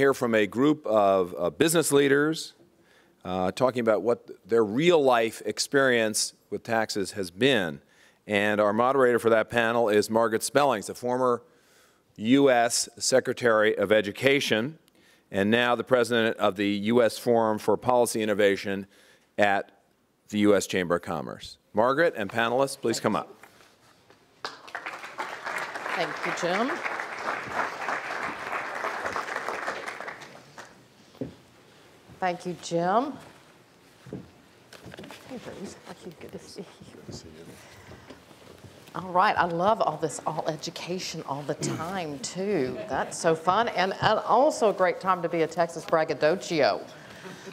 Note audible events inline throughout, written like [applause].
hear from a group of uh, business leaders uh, talking about what their real life experience with taxes has been. And our moderator for that panel is Margaret Spellings, a former U.S. Secretary of Education and now the president of the U.S. Forum for Policy Innovation at the U.S. Chamber of Commerce. Margaret and panelists, please come up. Thank you, Jim. Thank you, Jim. Hey, Bruce. Good to see you. Good to see you. All right, I love all this all education all the time too. That's so fun, and, and also a great time to be a Texas braggadocio.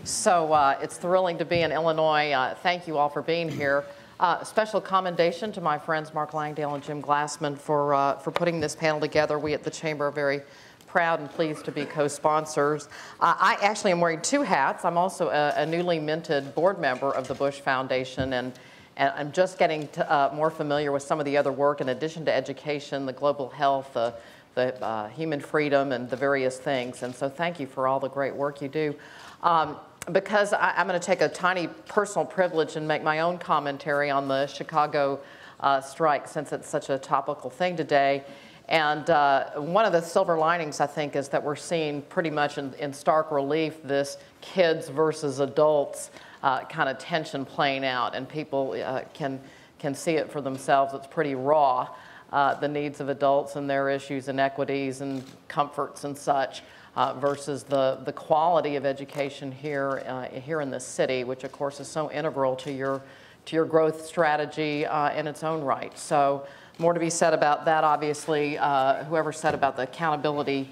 So uh, it's thrilling to be in Illinois. Uh, thank you all for being here. Uh, special commendation to my friends Mark Langdale and Jim Glassman for uh, for putting this panel together. We at the Chamber are very proud and pleased to be co-sponsors. Uh, I actually am wearing two hats. I'm also a, a newly minted board member of the Bush Foundation and and I'm just getting to, uh, more familiar with some of the other work in addition to education, the global health, the, the uh, human freedom, and the various things. And so thank you for all the great work you do. Um, because I, am going to take a tiny personal privilege and make my own commentary on the Chicago uh, strike since it's such a topical thing today. And uh, one of the silver linings, I think, is that we're seeing pretty much in, in stark relief this kids versus adults uh, kind of tension playing out, and people uh, can, can see it for themselves. It's pretty raw, uh, the needs of adults and their issues, inequities, and comforts and such. Uh, versus the, the quality of education here, uh, here in the city, which of course is so integral to your, to your growth strategy in its own right. So more to be said about that, obviously. whoever said about the accountability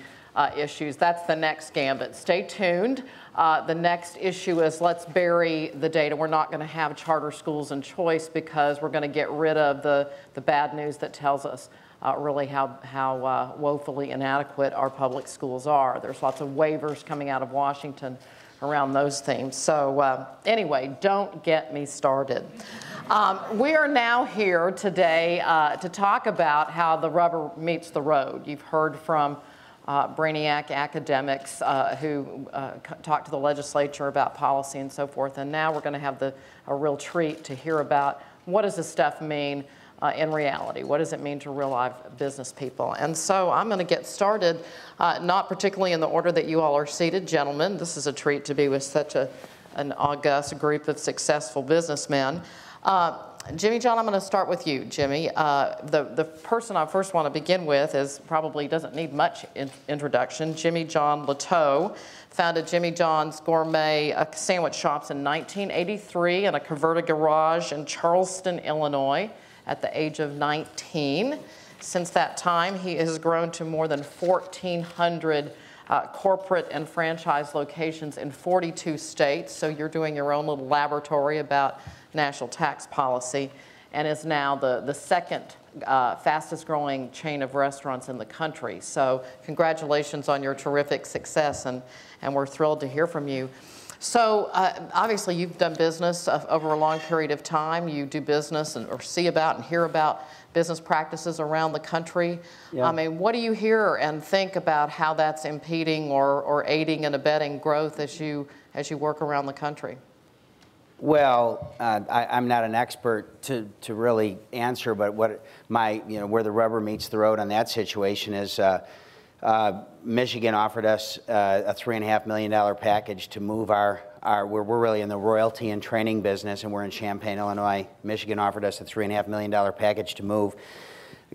issues, that's the next gambit. Stay tuned. Uh, the next issue is let's bury the data. We're not going to have charter schools and choice because we're going to get rid of the, the bad news that tells us uh, really how, how uh, woefully inadequate our public schools are. There's lots of waivers coming out of Washington around those themes. So uh, anyway, don't get me started. Um, we are now here today uh, to talk about how the rubber meets the road. You've heard from uh, brainiac academics uh, who uh, talk to the legislature about policy and so forth. And now we're going to have the, a real treat to hear about what does this stuff mean uh, in reality? What does it mean to real life business people? And so I'm going to get started, uh, not particularly in the order that you all are seated, gentlemen. This is a treat to be with such a, an august group of successful businessmen. Uh, Jimmy John, I'm going to start with you, Jimmy. Uh, the, the person I first want to begin with is probably doesn't need much in introduction. Jimmy John Liautaud founded Jimmy John's Gourmet uh, Sandwich Shops in 1983 in a converted garage in Charleston, Illinois at the age of 19. Since that time, he has grown to more than 1,400 uh, corporate and franchise locations in 42 states. So you're doing your own little laboratory about national tax policy and is now the, the second uh, fastest growing chain of restaurants in the country. So congratulations on your terrific success and, and we're thrilled to hear from you. So uh, obviously you've done business over a long period of time. You do business and, or see about and hear about business practices around the country. Yeah. I mean, what do you hear and think about how that's impeding or, or aiding and abetting growth as you, as you work around the country? Well, uh, I, am not an expert to, to really answer, but what my, you know, where the rubber meets the road on that situation is uh, uh, Michigan offered us uh, a $3.5 million package to move our, our we're, we're really in the royalty and training business, and we're in Champaign, Illinois. Michigan offered us a $3.5 million package to move.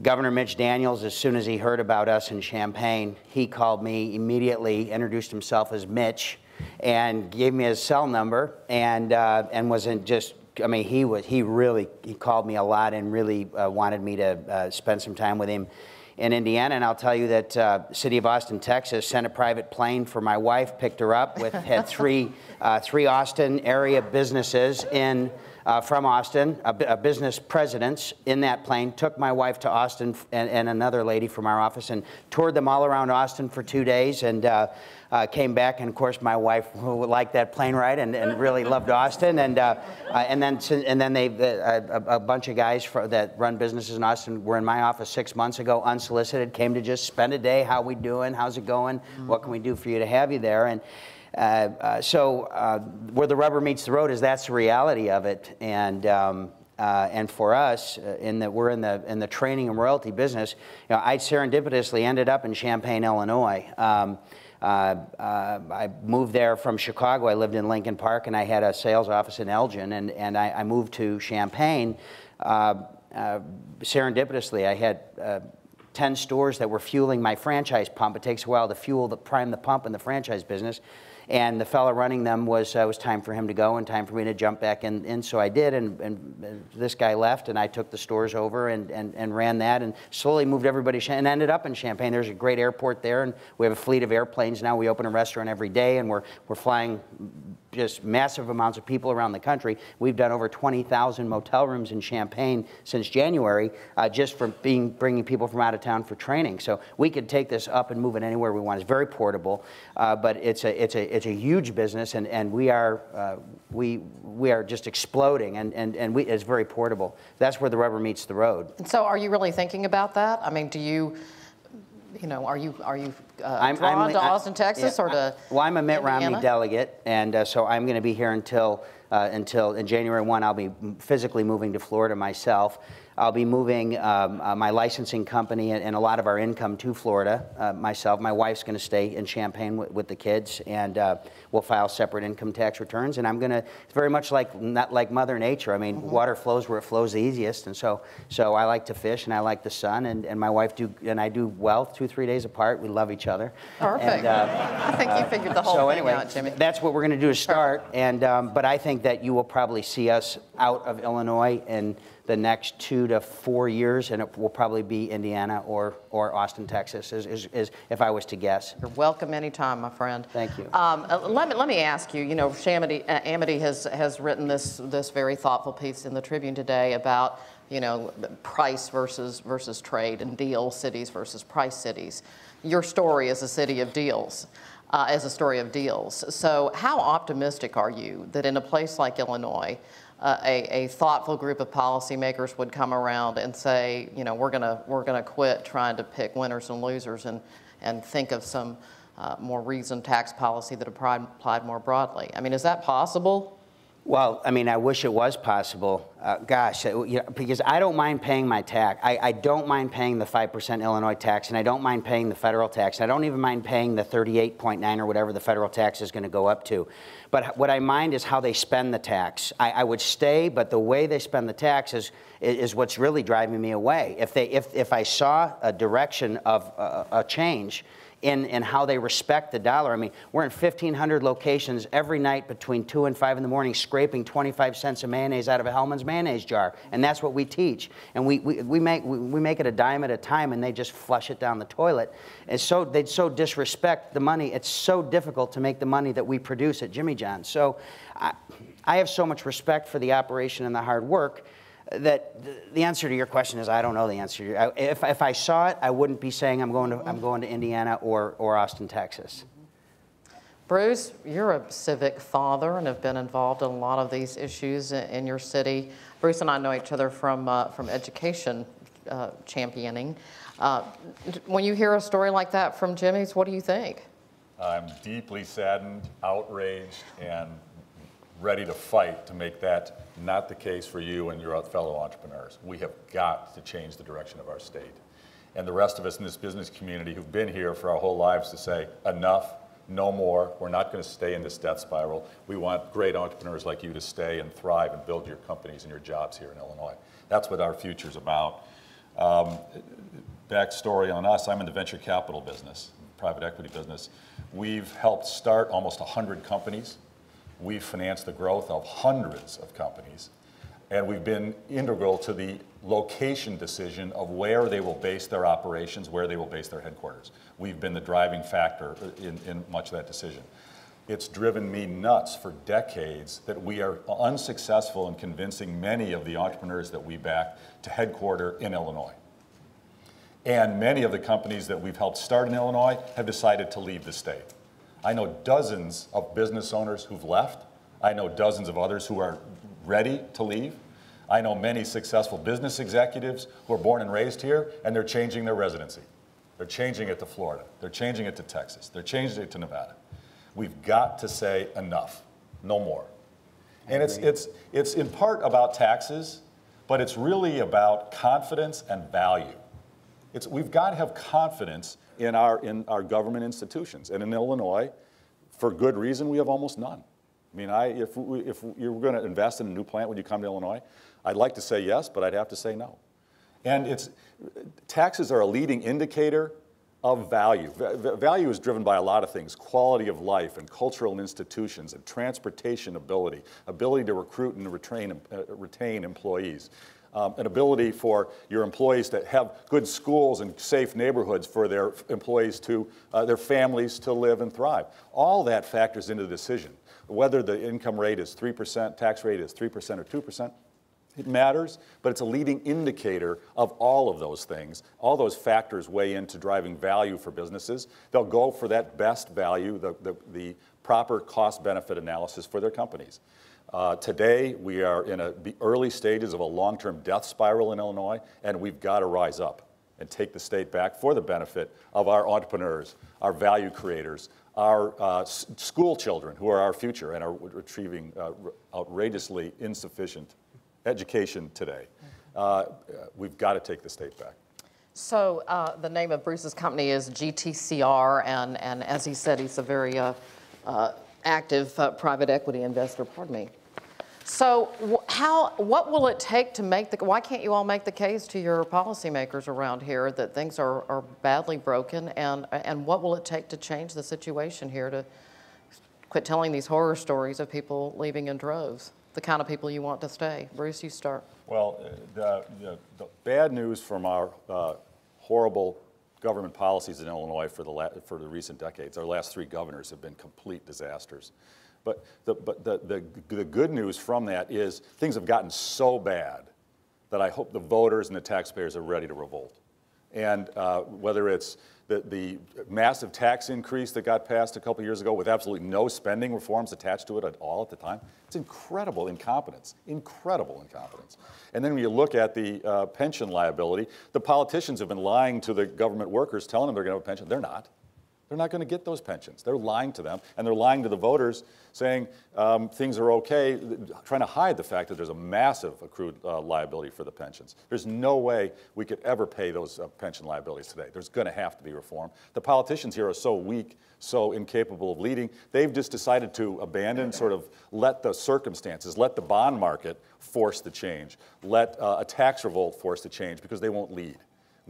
Governor Mitch Daniels, as soon as he heard about us in Champaign, he called me immediately, introduced himself as Mitch, and gave me his cell number and uh, and wasn't just I mean he was he really he called me a lot and really uh, wanted me to uh, spend some time with him in Indiana and I'll tell you that uh, city of Austin Texas sent a private plane for my wife picked her up with had three uh, three Austin area businesses in uh, from Austin, a, a business presidents in that plane, took my wife to Austin and, and another lady from our office and toured them all around Austin for two days and uh, uh, came back. And of course, my wife who liked that plane ride and, and really loved Austin. And, uh, uh, and, then, and then they, a, a bunch of guys for, that run businesses in Austin were in my office six months ago, unsolicited, came to just spend a day. How we doing? How's it going? What can we do for you to have you there? And so uh, where the rubber meets the road is that's the reality of it. And um, uh, and for us, uh, in that we're in the in the training and royalty business, you know, I serendipitously ended up in Champaign, Illinois. Um, uh, uh, I moved there from Chicago. I lived in Lincoln Park, and I had a sales office in Elgin, and and I, I moved to Champaign. Uh, uh, serendipitously, I had. Uh, 10 stores that were fueling my franchise pump. It takes a while to fuel the prime the pump in the franchise business. And the fellow running them was uh, was time for him to go and time for me to jump back in. in so I did, and, and, and this guy left, and I took the stores over and, and, and ran that, and slowly moved everybody and ended up in Champaign. There's a great airport there, and we have a fleet of airplanes now. We open a restaurant every day, and we're we're flying just massive amounts of people around the country. We've done over 20,000 motel rooms in Champaign since January, uh, just for being bringing people from out of town for training. So we could take this up and move it anywhere we want. It's very portable, uh, but it's a it's a it's a huge business, and and we are uh, we we are just exploding, and and and we, it's very portable. That's where the rubber meets the road. And so are you really thinking about that? I mean, do you, you know, are you, are you uh, drawn to I- Austin, Texas, yeah, or to Well, I'm a Mitt Romney delegate, and uh, so I'm going to be here until, uh, until, in January 1, I'll be physically moving to Florida myself. I'll be moving um, uh, my licensing company and, and a lot of our income to Florida uh, myself. My wife's going to stay in Champaign with, with the kids, and uh, we'll file separate income tax returns. And I'm going to, it's very much like not like Mother Nature. I mean, Mm-hmm. water flows where it flows the easiest, and so so I like to fish and I like the sun, and, and my wife do and I do well two three days apart. We love each other. Perfect. And, uh, [laughs] I think you figured the whole so thing anyway, out, Jimmy. that's what we're going to do to start. And um, but I think that you will probably see us out of Illinois in the next two to four years, and it will probably be Indiana or or Austin, Texas, is, is, is if I was to guess. You're welcome anytime, my friend. Thank you. Um, uh, let, me, let me ask you, you know, Shamity, uh, Amity has, has written this, this very thoughtful piece in the Tribune today about, you know, price versus, versus trade and deal cities versus price cities. Your story is a city of deals. Uh, as a story of deals. So, how optimistic are you that in a place like Illinois, uh, a, a thoughtful group of policymakers would come around and say, you know, we're gonna we're gonna quit trying to pick winners and losers and and think of some uh, more reasoned tax policy that applied more broadly. I mean, is that possible? Well, I mean, I wish it was possible. Uh, gosh, uh, you know, because I don't mind paying my tax. I, I don't mind paying the 5% Illinois tax, and I don't mind paying the federal tax. I don't even mind paying the 38.9 or whatever the federal tax is going to go up to. But what I mind is how they spend the tax. I, I would stay, but the way they spend the tax is, is what's really driving me away. If, they, if, if I saw a direction of uh, a change, in, in how they respect the dollar. I mean, we're in 1,500 locations every night between 2 and 5 in the morning scraping 25 cents of mayonnaise out of a Hellmann's mayonnaise jar. And that's what we teach. And we, we, we, make, we, we make it a dime at a time and they just flush it down the toilet. And so they so disrespect the money. It's so difficult to make the money that we produce at Jimmy John's. So I, I have so much respect for the operation and the hard work that the answer to your question is I don't know the answer. to your- I- If, if I saw it, I wouldn't be saying I'm going to, I'm going to Indiana or, or Austin, Texas. Bruce, you're a civic father and have been involved in a lot of these issues in your city. Bruce and I know each other from, uh, from education uh, championing. Uh, when you hear a story like that from Jimmy's, what do you think? I'm deeply saddened, outraged, and ready to fight to make that not the case for you and your fellow entrepreneurs. We have got to change the direction of our state. And the rest of us in this business community who've been here for our whole lives to say, enough, no more, we're not going to stay in this death spiral. We want great entrepreneurs like you to stay and thrive and build your companies and your jobs here in Illinois. That's what our future's about. Um, backstory on us, I'm in the venture capital business, private equity business. We've helped start almost 100 companies. We've financed the growth of hundreds of companies. And we've been integral to the location decision of where they will base their operations, where they will base their headquarters. We've been the driving factor in, in much of that decision. It's driven me nuts for decades that we are unsuccessful in convincing many of the entrepreneurs that we back to headquarter in Illinois. And many of the companies that we've helped start in Illinois have decided to leave the state. I know dozens of business owners who've left. I know dozens of others who are ready to leave. I know many successful business executives who are born and raised here, and they're changing their residency. They're changing it to Florida. They're changing it to Texas. They're changing it to Nevada. We've got to say enough, no more. And it's, it's, it's in part about taxes, but it's really about confidence and value. It's, we've got to have confidence in our, in our government institutions. And in Illinois, for good reason, we have almost none. I mean, I, if, we, if you were going to invest in a new plant when you come to Illinois, I'd like to say yes, but I'd have to say no. And it's, taxes are a leading indicator of value. V- value is driven by a lot of things quality of life and cultural institutions and transportation ability, ability to recruit and retain, uh, retain employees um, an ability for your employees to have good schools and safe neighborhoods for their employees to, uh, their families to live and thrive. All that factors into the decision. Whether the income rate is 3%, tax rate is 3% or 2%, it matters, but it's a leading indicator of all of those things. All those factors weigh into driving value for businesses. They'll go for that best value, the, the, the proper cost benefit analysis for their companies. Uh, today, we are in the early stages of a long-term death spiral in Illinois, and we've got to rise up and take the state back for the benefit of our entrepreneurs, our value creators, our uh, school children who are our future and are retrieving uh, outrageously insufficient education today. Uh, we've got to take the state back. So uh, the name of Bruce's company is GTCR, and, and as he said, he's a very uh, uh, active private equity investor. Pardon me. So how, what will it take to make the, why can't you all make the case to your policymakers around here that things are, are badly broken and, and what will it take to change the situation here to quit telling these horror stories of people leaving in droves, the kind of people you want to stay? Bruce, you start. Well, uh, the, the, the bad news from our uh, horrible government policies in Illinois for the, for the recent decades, our last three governors have been complete disasters. But, the, but the, the, the good news from that is things have gotten so bad that I hope the voters and the taxpayers are ready to revolt. And uh, whether it's the, the massive tax increase that got passed a couple years ago with absolutely no spending reforms attached to it at all at the time, it's incredible incompetence, incredible incompetence. And then when you look at the uh, pension liability, the politicians have been lying to the government workers, telling them they're going to have a pension. They're not. They're not going to get those pensions. They're lying to them, and they're lying to the voters, saying um, things are okay, trying to hide the fact that there's a massive accrued uh, liability for the pensions. There's no way we could ever pay those uh, pension liabilities today. There's going to have to be reform. The politicians here are so weak, so incapable of leading, they've just decided to abandon, sort of let the circumstances, let the bond market force the change, let uh, a tax revolt force the change because they won't lead.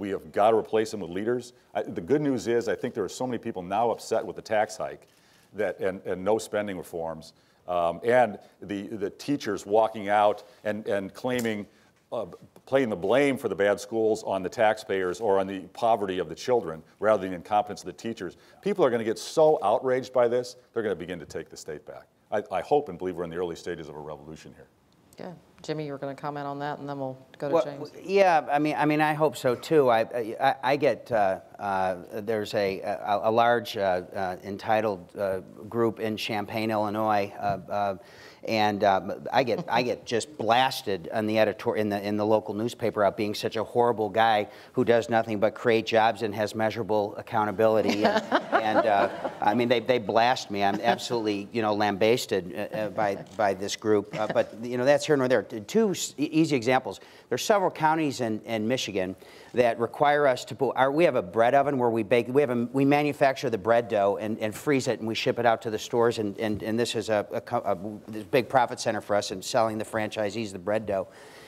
We have got to replace them with leaders. I, the good news is I think there are so many people now upset with the tax hike that, and, and no spending reforms um, and the, the teachers walking out and, and claiming, uh, playing the blame for the bad schools on the taxpayers or on the poverty of the children rather than the incompetence of the teachers. People are going to get so outraged by this, they're going to begin to take the state back. I, I hope and believe we're in the early stages of a revolution here. Good. Jimmy, you were going to comment on that, and then we'll go to well, James. Yeah, I mean, I mean, I hope so too. I, I, I get uh, uh, there's a a, a large uh, uh entitled uh, group in Champaign, Illinois uh, and um, I get I get just blasted on the editor in the in the local newspaper out being such a horrible guy who does nothing but create jobs and has measurable accountability. and, and uh, I mean, they, they blast me. I'm absolutely you know lambasted uh, uh by by this group. Uh, but you know that's here nor there. Two easy examples. There's several counties in, in Michigan that require us to put, our, we have a bread oven where we bake, we, have a, we manufacture the bread dough and, and freeze it and we ship it out to the stores and, and, and this is a, a, a big profit center for us in selling the franchisees the bread dough.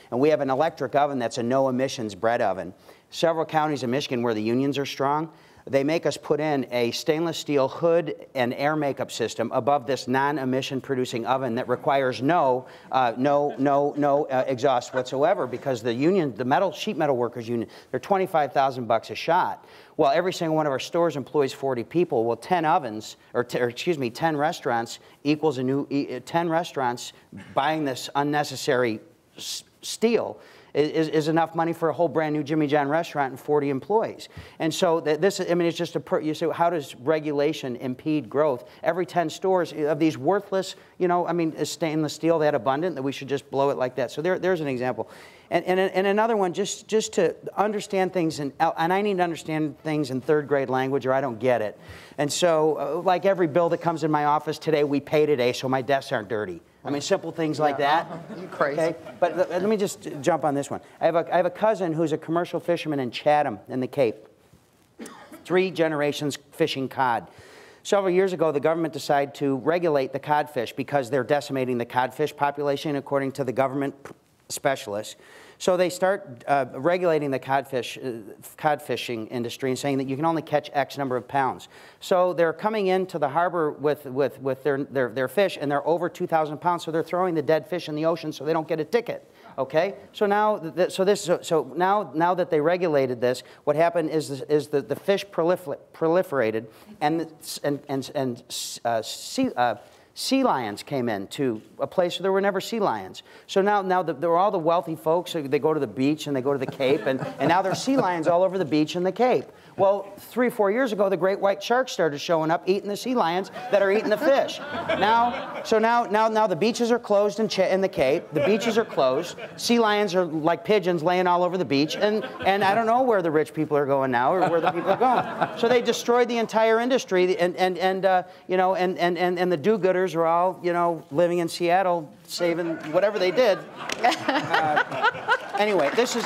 And we have an electric oven that's a no emissions bread oven. Several counties in Michigan where the unions are strong, they make us put in a stainless steel hood and air makeup system above this non-emission producing oven that requires no, uh, no, no, no uh, exhaust whatsoever because the union, the metal sheet metal workers union, they're 25,000 bucks a shot. Well, every single one of our stores employs 40 people. Well, 10 ovens, or, or excuse me, 10 restaurants equals a new, 10 restaurants buying this unnecessary steel is, is enough money for a whole brand new Jimmy John restaurant and 40 employees. And so this, I mean, it's just a, per, you say, how does regulation impede growth? Every 10 stores eh, of these worthless, you know, I mean, eh, stainless steel that abundant that we should just blow it like that. So there, there's an example. And, and, and another one, just, just to understand things, in, uh, and I need to understand things in third grade language or I don't get it. And so, uh, like every bill that comes in my office today, we pay today so my desks aren't dirty. I mean, simple things like that. [laughs] You crazy. Okay? But let me just jump on this one. I have, a, I have a cousin who's a commercial fisherman in Chatham in the Cape. Three generations fishing cod. Several years ago, the government decided to regulate the codfish because they're decimating the codfish population, according to the government specialists. So they start uh, regulating the codfish, uh, codfishing industry and saying that you can only catch X number of pounds. So they're coming into the harbor with, with, with their, their, their fish and they're over 2,000 pounds, so they're throwing the dead fish in the ocean so they don't get a ticket. Okay, so now, the, so this, so, so, now, now that they regulated this, what happened is, is the, the fish prolifer, proliferated, and and and and uh, sea, uh, sea lions came in to a place where there were never sea lions. So now, now the, there are all the wealthy folks, they go to the beach and they go to the Cape, and, and now there's sea lions all over the beach and the Cape. Well, three, four years ago, the great white sharks started showing up, eating the sea lions that are eating the fish. Now, so now, now, now the beaches are closed in, in the Cape. The beaches are closed. Sea lions are like pigeons laying all over the beach, and and I don't know where the rich people are going now or where the people are going. So they destroyed the entire industry, and and and uh, you know, and and and and the do-gooders are all you know living in Seattle, saving whatever they did. [laughs] Uh, anyway, this is.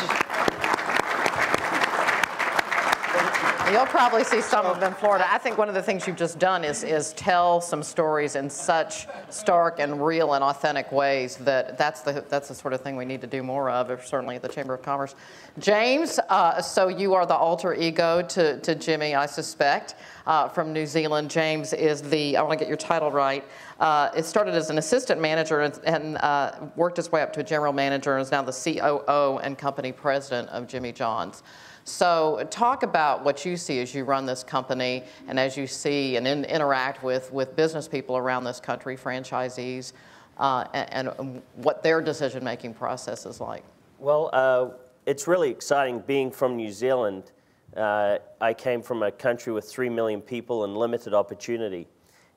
You'll probably see some of them in Florida. I think one of the things you've just done is, is tell some stories in such stark and real and authentic ways that that's the, that's the sort of thing we need to do more of, certainly at the Chamber of Commerce. James, uh, so you are the alter ego to, to Jimmy, I suspect, uh, from New Zealand. James is the, I want to get your title right, uh, it started as an assistant manager and, and uh, worked his way up to a general manager and is now the COO and company president of Jimmy John's. So talk about what you see as you run this company and as you see and in, interact with, with business people around this country, franchisees, uh, and, and, what their decision-making process is like. Well, uh, it's really exciting being from New Zealand. Uh, I came from a country with 3 million people and limited opportunity.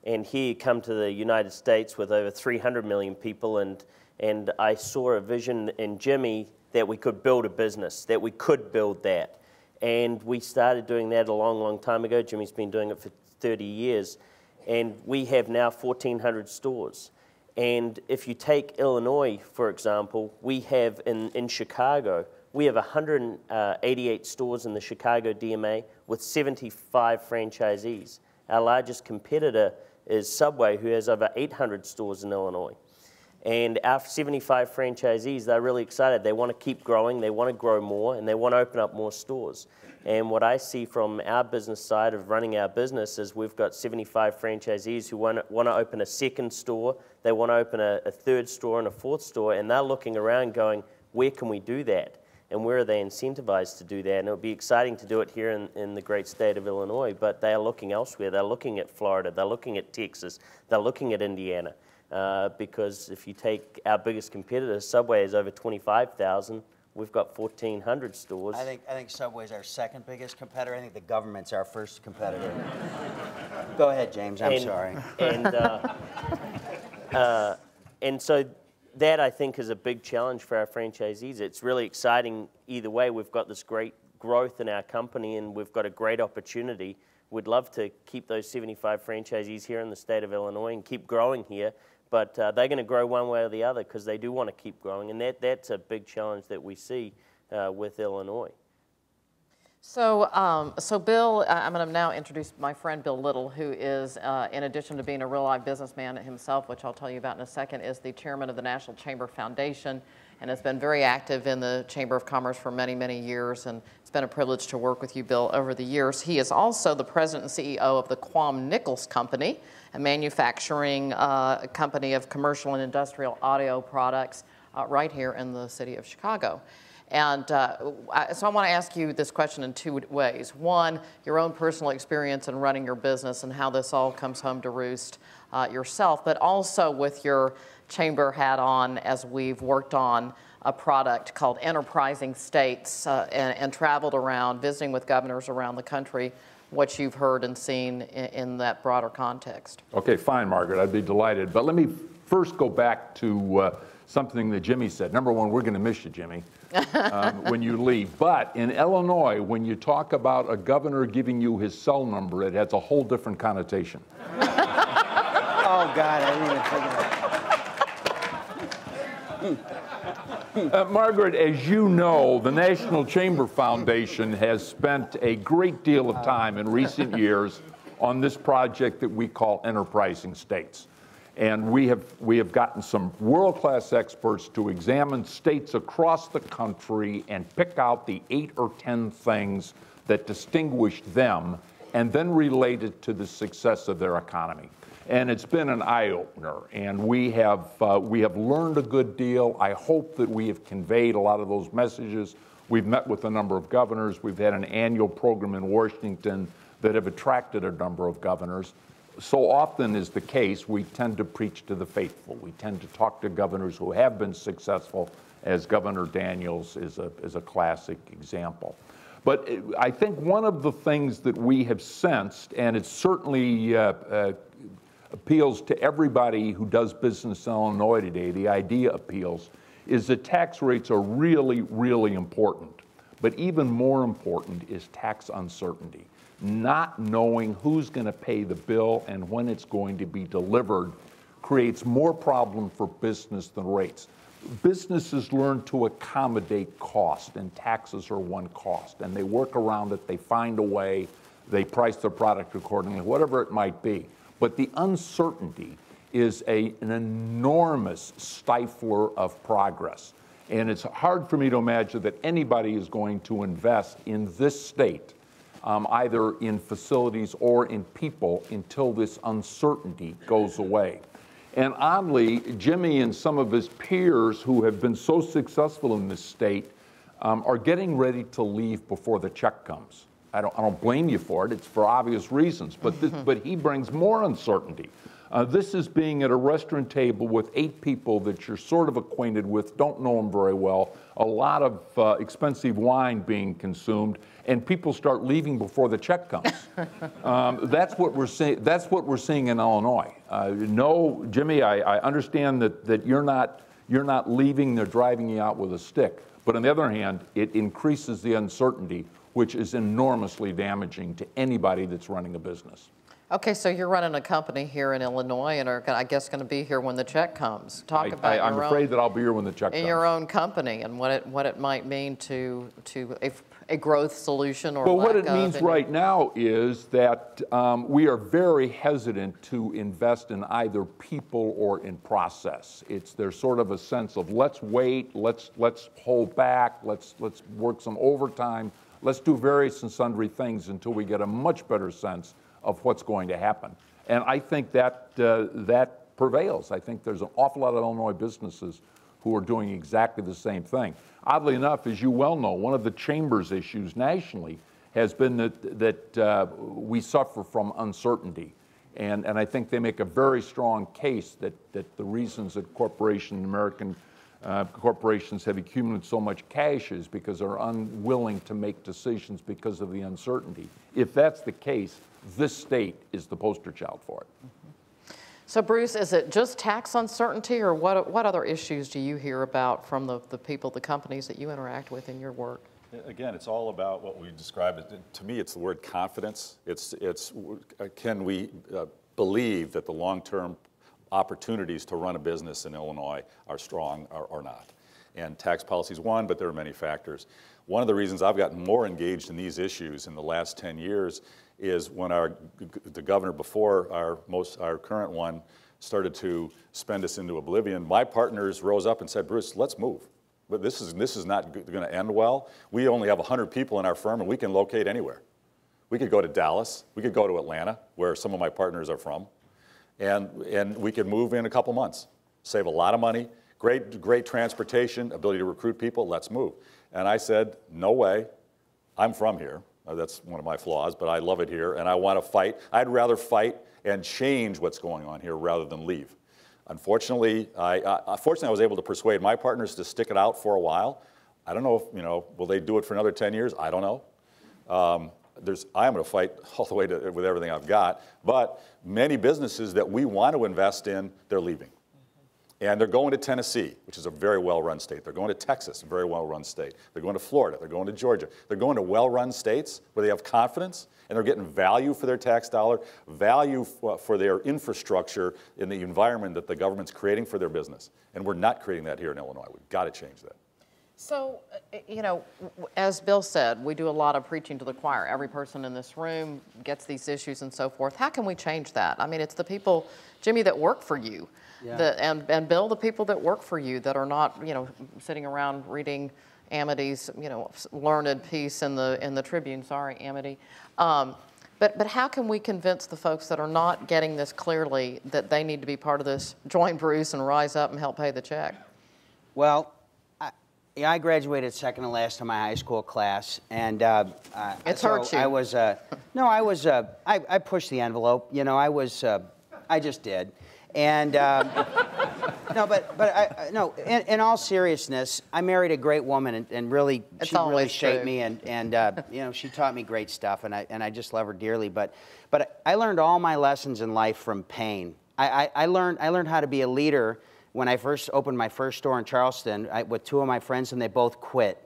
And here you come to the United States with over 300 million people and, and I saw a vision in Jimmy that we could build a business, that we could build that. And we started doing that a long, long time ago. Jimmy's been doing it for 30 years. And we have now 1,400 stores. And if you take Illinois, for example, we have in, in Chicago, we have 188 uh, stores in the Chicago DMA with 75 franchisees. Our largest competitor is Subway, who has over 800 stores in Illinois. And our 75 franchisees, they're really excited. They want to keep growing, they want to grow more, and they want to open up more stores. And what I see from our business side of running our business is we've got 75 franchisees who want to, want to open a second store, they want to open a, a third store and a fourth store, and they're looking around going, where can we do that? And where are they incentivized to do that? And it would be exciting to do it here in, in the great state of Illinois, but they are looking elsewhere. They're looking at Florida, they're looking at Texas, they're looking at Indiana. Uh, because if you take our biggest competitor, Subway is over 25,000. We've got 1,400 stores. I think, I think Subway's our second biggest competitor. I think the government's our first competitor. Go ahead, James. I'm and, sorry. And, uh, [laughs] uh, and so that, I think, is a big challenge for our franchisees. It's really exciting either way. We've got this great growth in our company and we've got a great opportunity. We'd love to keep those 75 franchisees here in the state of Illinois and keep growing here but uh, they're going to grow one way or the other because they do want to keep growing, and that, that's a big challenge that we see uh, with Illinois. So, um, so Bill, I'm going to now introduce my friend Bill Little, who is, uh, in addition to being a real life businessman himself, which I'll tell you about in a second, is the chairman of the National Chamber Foundation and has been very active in the Chamber of Commerce for many, many years. And it's been a privilege to work with you, Bill, over the years. He is also the president and CEO of the Quam Nichols Company, a manufacturing uh, company of commercial and industrial audio products uh, right here in the city of Chicago. And uh, so I want to ask you this question in two ways. One, your own personal experience in running your business and how this all comes home to roost uh, yourself, but also with your chamber hat on as we've worked on a product called Enterprising States uh, and, and traveled around visiting with governors around the country, what you've heard and seen in, in that broader context. Okay, fine, Margaret, I'd be delighted. But let me first go back to uh, something that Jimmy said. Number one, we're going to miss you, Jimmy, um, [laughs] when you leave. But in Illinois, when you talk about a governor giving you his cell number, it has a whole different connotation. [laughs] Oh, God, I didn't even think of that. Uh, Margaret, as you know, the National Chamber Foundation has spent a great deal of time in recent years on this project that we call Enterprising States. And we have, we have gotten some world class experts to examine states across the country and pick out the eight or 10 things that distinguish them and then relate it to the success of their economy and it's been an eye opener. And we have uh, we have learned a good deal. I hope that we have conveyed a lot of those messages. We've met with a number of governors. We've had an annual program in Washington that have attracted a number of governors. So often is the case, we tend to preach to the faithful. We tend to talk to governors who have been successful, as Governor Daniels is a, is a classic example. But uh, I think one of the things that we have sensed, and it's certainly uh, uh, appeals to everybody who does business in Illinois today, the idea appeals, is that tax rates are really, really important. But even more important is tax uncertainty. Not knowing who's going to pay the bill and when it's going to be delivered creates more problem for business than rates. Businesses learn to accommodate cost, and taxes are one cost, and they work around it, they find a way, they price their product accordingly, whatever it might be. But the uncertainty is a, an enormous stifler of progress. And it's hard for me to imagine that anybody is going to invest in this state, um, either in facilities or in people, until this uncertainty goes away. And oddly, Jimmy and some of his peers who have been so successful in this state um, are getting ready to leave before the check comes. I don't, I don't blame you for it. It's for obvious reasons. But, this, but he brings more uncertainty. Uh, this is being at a restaurant table with eight people that you're sort of acquainted with, don't know them very well, a lot of uh, expensive wine being consumed, and people start leaving before the check comes. [laughs] um, that's what we're seeing. That's what we're seeing in Illinois. Uh, no, Jimmy, I, I understand that, that you're not you're not leaving. They're driving you out with a stick. But on the other hand, it increases the uncertainty which is enormously damaging to anybody that's running a business. Okay, so you're running a company here in Illinois and are, I guess, going to be here when the check comes. Talk I, about I, I'm your afraid own, that I'll be here when the check comes. in comes. your own company and what it what it might mean to to a, a growth solution or Well, what it means right now is that um, we are very hesitant to invest in either people or in process. It's there's sort of a sense of let's wait, let's let's hold back, let's let's work some overtime, let's do various and sundry things until we get a much better sense of what's going to happen. And I think that uh, that prevails. I think there's an awful lot of Illinois businesses who are doing exactly the same thing. Oddly enough, as you well know, one of the chamber's issues nationally has been that, that uh, we suffer from uncertainty. And, and I think they make a very strong case that, that the reasons that corporations, American uh, corporations have accumulated so much cash is because they're unwilling to make decisions because of the uncertainty. If that's the case, this state is the poster child for it. So, Bruce, is it just tax uncertainty, or what what other issues do you hear about from the, the people, the companies that you interact with in your work? Again, it's all about what we described. To me, it's the word confidence. It's, it's can we uh, believe that the long-term opportunities to run a business in Illinois are strong or, or not? And tax policy is one, but there are many factors. One of the reasons I've gotten more engaged in these issues in the last 10 years is when our, the governor before our, most, our current one started to spend us into oblivion, my partners rose up and said, Bruce, let's move. But this is, this is not going to end well. We only have 100 people in our firm, and we can locate anywhere. We could go to Dallas. We could go to Atlanta, where some of my partners are from. And, and we could move in a couple months, save a lot of money, great, great transportation, ability to recruit people, let's move. And I said, no way. I'm from here. Uh, that's one of my flaws, but I love it here, and I want to fight. I'd rather fight and change what's going on here rather than leave. Unfortunately, I, fortunately, I was able to persuade my partners to stick it out for a while. I don't know if, you know, will they do it for another 10 years? I don't know. Um, there's, I'm going to fight [laughs] all the way to, with everything I've got. But many businesses that we want to invest in, they're leaving. And they're going to Tennessee, which is a very well run state. They're going to Texas, a very well run state. They're going to Florida. They're going to Georgia. They're going to well run states where they have confidence and they're getting value for their tax dollar, value for their infrastructure in the environment that the government's creating for their business. And we're not creating that here in Illinois. We've got to change that. So, uh, you know, as Bill said, we do a lot of preaching to the choir. Every person in this room gets these issues and so forth. How can we change that? I mean, it's the people, Jimmy, that work for you yeah. The, and, and Bill, the people that work for you that are not, you know, sitting around reading Amity's, you know, learned piece in the in the Tribune. Sorry, Amity. Um, but but how can we convince the folks that are not getting this clearly that they need to be part of this? Join Bruce and rise up and help pay the check. Well, I, I graduated second to last in my high school class, and uh, uh, it's so hurt you. I was uh, no, I was uh, I, I pushed the envelope. You know, I was uh, I just did. And um, [laughs] no, but but I, no. In, in, all seriousness, I married a great woman, and, and really it's she really shaped true. me, and and uh, you know she taught me great stuff, and I and I just love her dearly. But but I learned all my lessons in life from pain. I, I, I learned I learned how to be a leader when I first opened my first store in Charleston I, with two of my friends, and they both quit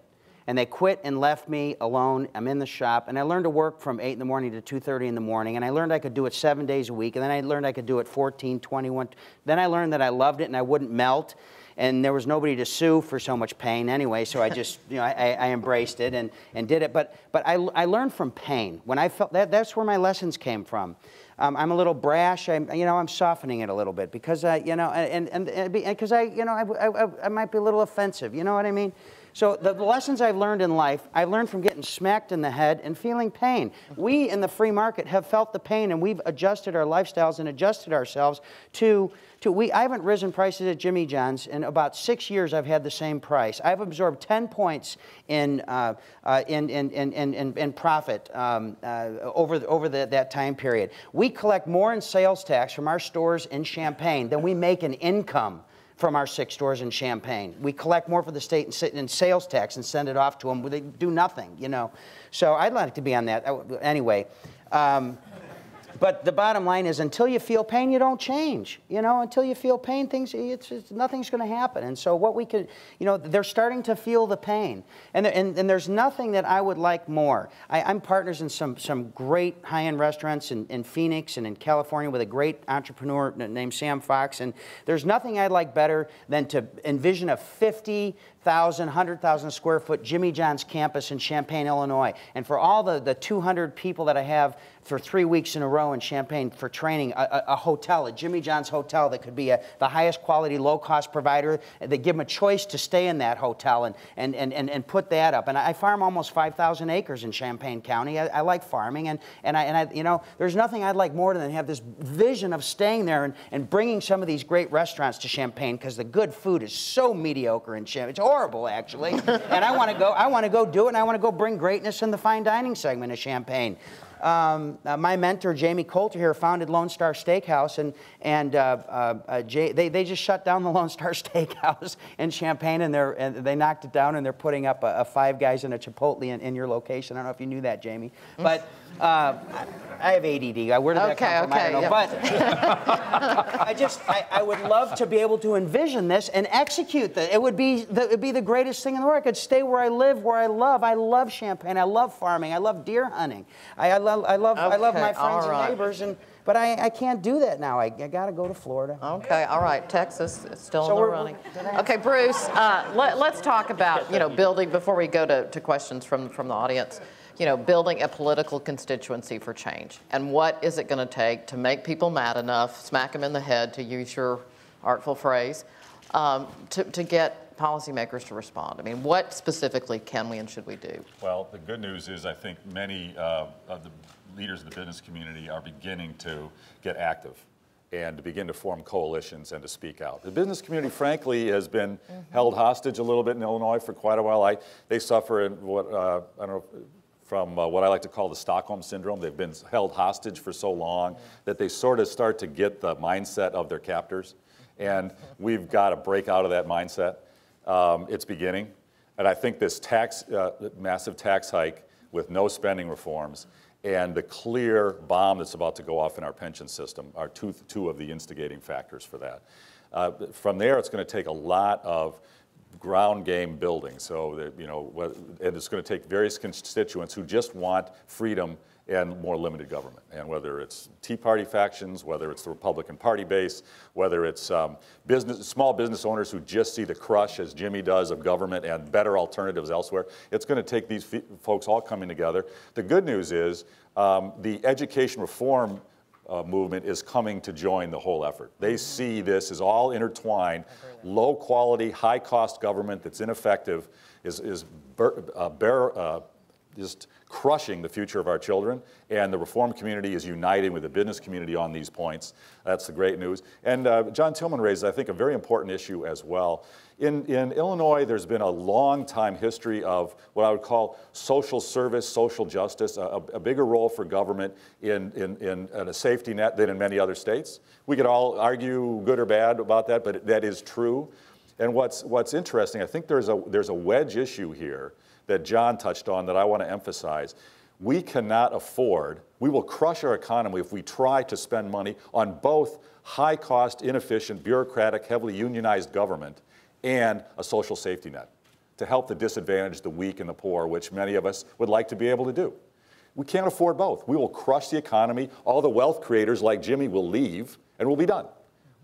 and they quit and left me alone. I'm in the shop, and I learned to work from 8 in the morning to 2.30 in the morning, and I learned I could do it seven days a week, and then I learned I could do it 14, 21. Then I learned that I loved it and I wouldn't melt, and there was nobody to sue for so much pain anyway, so I just, [laughs] you know, I, I embraced it and, and did it. But, but I, I learned from pain. When I felt that, that's where my lessons came from. Um, I'm a little brash. I'm, you know, I'm softening it a little bit because, I, you know, and and because I, you know, I, I, I might be a little offensive. You know what I mean? So the, lessons I've learned in life, I've learned from getting smacked in the head and feeling pain. We in the free market have felt the pain and we've adjusted our lifestyles and adjusted ourselves to, to we, I haven't risen prices at Jimmy John's in about six years I've had the same price. I've absorbed 10 points in, uh, uh, in, in, in, in, in, profit um, uh, over, the, over the, that time period. We collect more in sales tax from our stores in Champaign than we make in income from our six stores in Champaign. We collect more for the state and sit in sales tax and send it off to them. They do nothing, you know. So I'd like to be on that. Anyway, um, but the bottom line is until you feel pain, you don't change. You know, until you feel pain, things, it's, nothing's going to happen. And so what we could, you know, they're starting to feel the pain. And, and, and there's nothing that I would like more. I, am partners in some, some great high-end restaurants in, in Phoenix and in California with a great entrepreneur named Sam Fox. And there's nothing I'd like better than to envision a 50, 1,000, 100,000 square foot Jimmy John's campus in Champaign, Illinois. And for all the, the 200 people that I have for three weeks in a row in Champaign for training, a, a, a hotel, a Jimmy John's hotel that could be a, the highest quality, low cost provider. They give them a choice to stay in that hotel and, and, and, and, and put that up. And I farm almost 5,000 acres in Champaign County. I, I, like farming. And, and, I, and I, you know, there's nothing I'd like more than have this vision of staying there and, and bringing some of these great restaurants to Champaign because the good food is so mediocre in Champaign. Horrible, actually. and I want to go. I want to go do it, and I want to go bring greatness in the fine dining segment of Champaign. Um, uh, my mentor, Jamie Coulter here, founded Lone Star Steakhouse, and, and uh, uh, uh Jay, they, they just shut down the Lone Star [laughs] Steakhouse in Champaign, and, they're, and they knocked it down, and they're putting up a, a Five Guys and a Chipotle in, in your location. I don't know if you knew that, Jamie. But uh, I have ADD. Where did that okay, come from? Okay, I don't know. But [laughs] I just, I, I, would love to be able to envision this and execute that. It would be the, it would be the greatest thing in the world. I could stay where I live, where I love. I love Champaign. I love farming. I love deer hunting. I, I love I love, I love my Okay, friends and neighbors, and, but I, I can't do that now. I, I gotta go to Florida. Okay, all right, Texas is still So in the running. Okay, Bruce, uh, let, let's talk about, you know, building, before we go to, to questions from, from the audience, you know, building a political constituency for change. And what is it going to take to make people mad enough, smack them in the head, to use your artful phrase, um, to, to get policymakers to respond? I mean, what specifically can we and should we do? Well, the good news is I think many uh, of the leaders of the business community are beginning to get active and to begin to form coalitions and to speak out. The business community, frankly, has been held hostage a little bit in Illinois for quite a while. I, they suffer in what uh, I don't know from uh, what I like to call the Stockholm syndrome. They've been held hostage for so long that they sort of start to get the mindset of their captors, and we've got to break out of that mindset. Um, it's beginning, and I think this tax, uh, massive tax hike with no spending reforms and the clear bomb that's about to go off in our pension system are two, two of the instigating factors for that. Uh, from there, it's going to take a lot of ground game building. So, that, you know, and it's going to take various constituents who just want freedom and more limited government. And whether it's Tea Party factions, whether it's the Republican Party base, whether it's um, business, small business owners who just see the crush, as Jimmy does, of government and better alternatives elsewhere, it's going to take these folks all coming together. The good news is um, the education reform uh, movement is coming to join the whole effort. They see this as all intertwined, low quality, high cost government that's ineffective is, is uh, bear, uh, just crushing the future of our children. And the reform community is uniting with the business community on these points. That's the great news. And uh, John Tillman raises, I think, a very important issue as well. In, in Illinois, there's been a long time history of what I would call social service, social justice, a, a bigger role for government in, in, in, in a safety net than in many other states. We could all argue good or bad about that, but that is true. And what's, what's interesting, I think there's a, there's a wedge issue here that John touched on that I want to emphasize. We cannot afford, we will crush our economy if we try to spend money on both high cost, inefficient, bureaucratic, heavily unionized government and a social safety net to help the disadvantaged, the weak, and the poor, which many of us would like to be able to do. We can't afford both. We will crush the economy. All the wealth creators like Jimmy will leave, and we'll be done.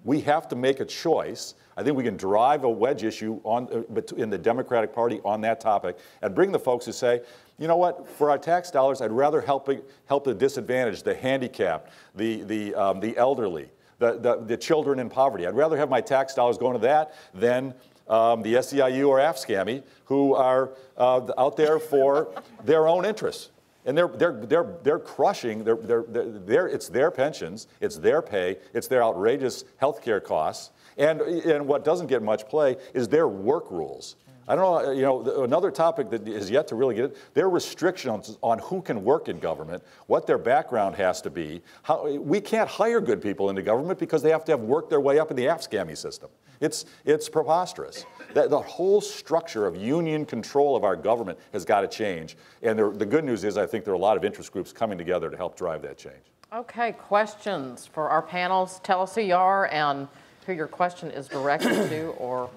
We have to make a choice. I think we can drive a wedge issue on, uh, in the Democratic Party on that topic and bring the folks who say, you know what, for our tax dollars, I'd rather help, help the disadvantaged, the handicapped, the, the, um, the elderly, the, the, the children in poverty. I'd rather have my tax dollars going to that than um, the SEIU or AFSCME, who are uh, out there for [laughs] their own interests. And they're, they're, they're, they're crushing, they're, they're, they're, it's their pensions, it's their pay, it's their outrageous health care costs. And, and what doesn't get much play is their work rules. I don't know, uh, you know, another topic that is yet to really get it, their restrictions on who can work in government, what their background has to be. How, we can't hire good people into government because they have to have worked their way up in the AFSCME system. It's, it's preposterous. The, the whole structure of union control of our government has got to change. And there, the good news is I think there are a lot of interest groups coming together to help drive that change. Okay, questions for our panels. Tell us who you are and who your question is directed to, or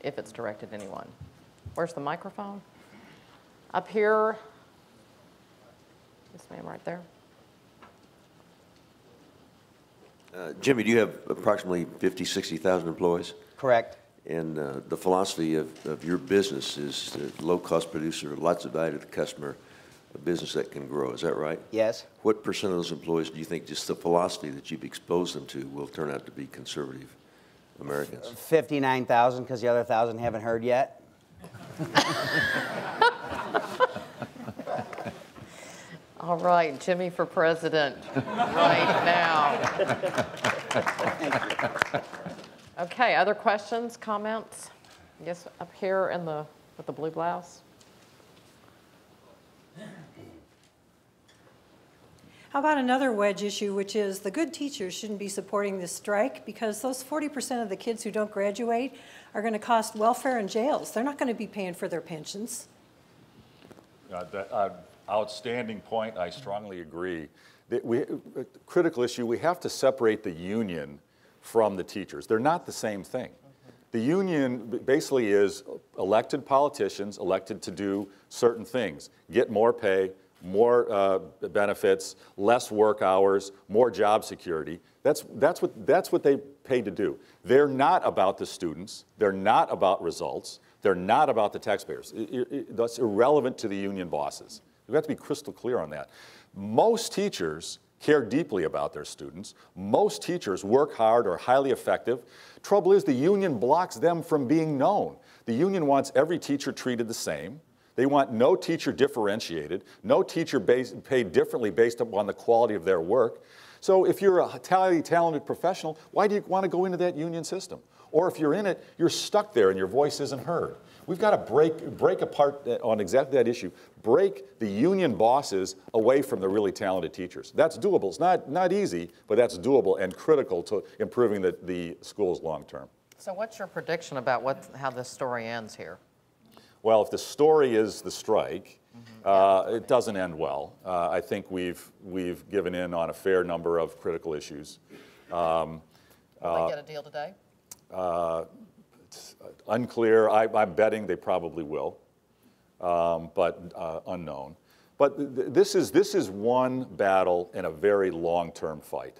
if it's directed to anyone. Where's the microphone? Up here. This man right there. Uh, Jimmy, do you have approximately 50, 60,000 employees? Correct. And uh, the philosophy of, of your business is low-cost producer, lots of value to the customer, a business that can grow. Is that right? Yes. What percent of those employees do you think just the philosophy that you've exposed them to will turn out to be conservative Americans? 59,000 because the other 1,000 haven't heard yet. [laughs] All right, Jimmy for president right now. Okay, other questions, comments? Yes, up here in the, with the blue blouse. How about another wedge issue, which is the good teachers shouldn't be supporting this strike because those 40% of the kids who don't graduate are going to cost welfare and jails. They're not going to be paying for their pensions. Uh, that, uh, outstanding point. I strongly agree. We, a critical issue, we have to separate the union from the teachers. They're not the same thing. The union basically is elected politicians elected to do certain things, get more pay, more uh, benefits, less work hours, more job security. That's, that's, what, that's what they paid to do. They're not about the students. They're not about results. They're not about the taxpayers. It- it- that's irrelevant to the union bosses. We have to be crystal clear on that. Most teachers care deeply about their students. Most teachers work hard, or highly effective. Trouble is, the union blocks them from being known. The union wants every teacher treated the same. They want no teacher differentiated, no teacher based, paid differently based upon the quality of their work. So if you're a highly talented professional, why do you want to go into that union system? Or if you're in it, you're stuck there and your voice isn't heard. We've got to break, break apart on exactly that issue. Break the union bosses away from the really talented teachers. That's doable. It's not, not easy, but that's doable and critical to improving the, the schools long term. So what's your prediction about what, how this story ends here? Well, if the story is the strike, uh, it doesn't end well. Uh, I think we've, we've given in on a fair number of critical issues. Will they get a deal today? Unclear. I, I'm betting they probably will, um, but uh, unknown. But th- th- this is, this is one battle in a very long-term fight.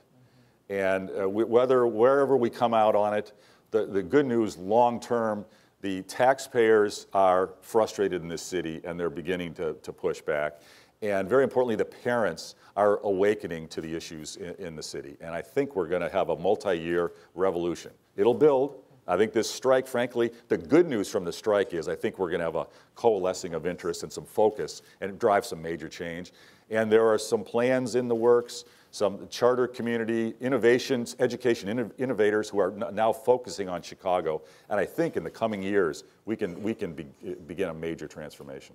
And uh, we, whether, wherever we come out on it, the, the good news, long-term, the taxpayers are frustrated in this city and they're beginning to, to push back. And very importantly, the parents are awakening to the issues in, in the city. And I think we're going to have a multi-year revolution. It'll build. I think this strike, frankly, the good news from the strike is I think we're going to have a coalescing of interest and some focus and drive some major change. And there are some plans in the works, some charter community innovations, education inno- innovators who are now focusing on Chicago. And I think in the coming years, we can, we can be, begin a major transformation.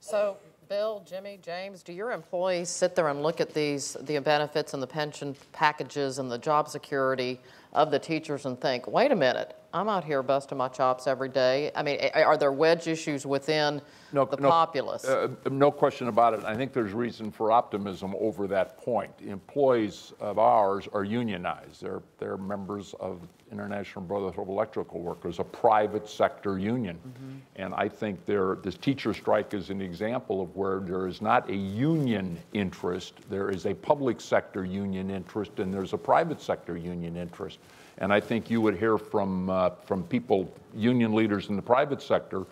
So, Bill, Jimmy, James, do your employees sit there and look at these, the benefits and the pension packages and the job security of the teachers and think, wait a minute, I'm out here busting my chops every day? I mean, are there wedge issues within No, the no, populace? uh, No question about it. I think there's reason for optimism over that point. Employees of ours are unionized. They're, they're members of International Brotherhood of Electrical Workers, a private sector union. And I think there, this teacher strike is an example of where there is not a union interest, there is a public sector union interest, and there's a private sector union interest. And I think you would hear from, uh, from people, union leaders in the private sector,